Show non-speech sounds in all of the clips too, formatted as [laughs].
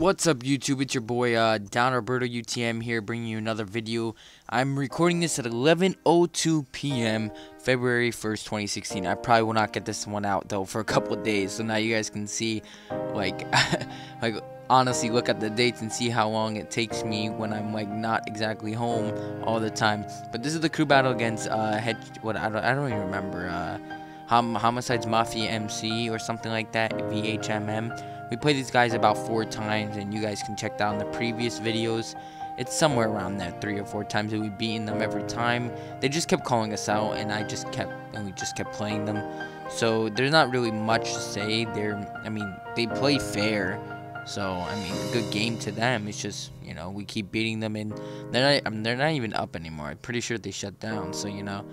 What's up YouTube, it's your boy uh, Don Roberto UTM here bringing you another video. I'm recording this at 11.02 p.m. February 1st, 2016. I probably will not get this one out though for a couple of days, so now you guys can see, like, [laughs] like honestly look at the dates and see how long it takes me when I'm like not exactly home all the time. But this is the crew battle against uh, head, what, I don't, I don't even remember, uh, Hom Homicidez Mafia MC or something like that, VHMM. We played these guys about four times, and you guys can check that on the previous videos. It's somewhere around that three or four times that we've beaten them every time. They just kept calling us out, and I just kept, and we just kept playing them. So there's not really much to say. They're, I mean, they play fair. So I mean, good game to them. It's just you know we keep beating them, and they're not, I mean, they're not even up anymore. I'm pretty sure they shut down. So you know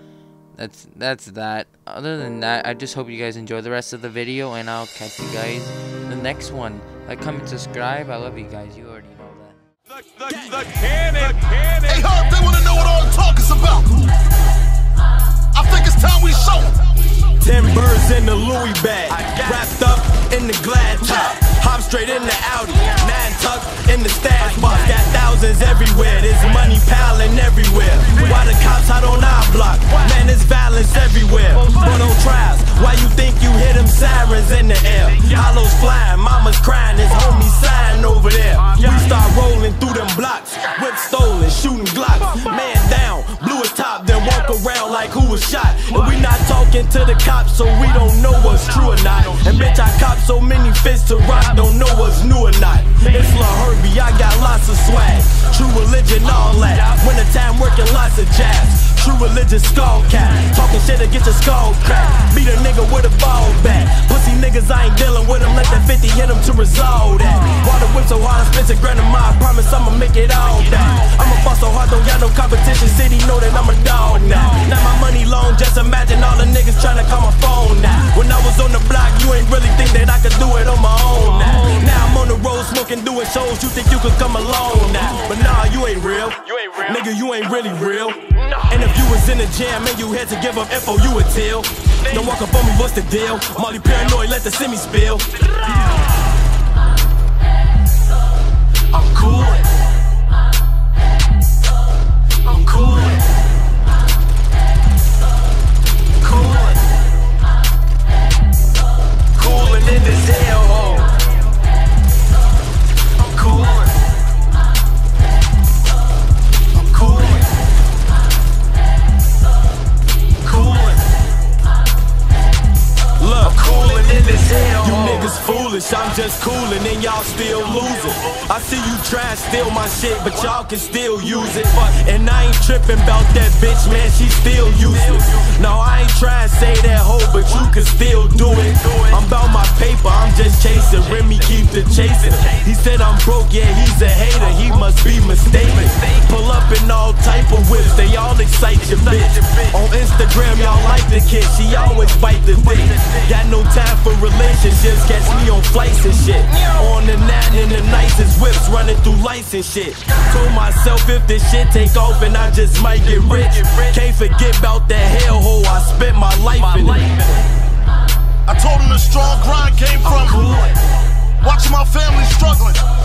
that's that's that. Other than that i just hope you guys enjoy the rest of the video and i'll catch you guys in the next one. Like comment subscribe. I love you guys. You already know that. The, the, the cannon, the cannon. hey Hub, they want to know what all the talk is about. I think it's time we show them ten birds in the louis bag wrapped up in the glad top. Hop straight in the audi nine tucked in the stash box. Got thousands everywhere. There's money piling everywhere. Why the cops air flying mama's crying his homie sighing over there. We start rolling through them blocks whip stolen shooting glocks. Man down blew his top then walk around like who was shot. And we not talking to the cops so we don't know what's true or not. And bitch i cop so many fists to rock don't know what's new or not. It's La Herbie I got lots of swag. True religion all that. Winter time working lots of jazz. True religious skull cap. Talking shit to get your skull cracked. Beat a nigga with a ball bat. Pussy niggas, I ain't dealing with them. Let that 50 hit them to resolve that. Water whip so hard, I spit a grand of my I promise I'ma make it all back. I'ma boss so hard, don't got no competition. City know that I'm a dog now. Now my money long, just imagine all the niggas trying to call my phone now. When I was on the block, you ain't really think that I could do it on my own now. Now I'm on the road smoking, doing shows. You think you could come along now. But nah, you ain't real. You ain't real. Nigga, you ain't really real. And if you was in the jam and you had to give up info, you would tell. Don't walk up on me, what's the deal? Molly paranoid, let the semi spill. I'm cool. This hell. You niggas foolish, I'm just coolin' and y'all still losing. I see you try steal my shit, but y'all can still use it. And I ain't trippin' about that bitch, man, she still useless. No, I ain't trying to say that hoe, but you can still do it. I'm about my paper, I'm just chasing. Remy keep the chasing. He said I'm broke, yeah, he's a hater, he must be mistaken. Pull up your bitch. On Instagram, y'all like the kid, she always bite the dick. Got no time for relationships, catch me on flights and shit. On the nine in the nicest whips, running through lights and shit. Told myself if this shit take off and I just might get rich. Can't forget about that hellhole, I spent my life in it. i told him the strong grind came from watching my family struggling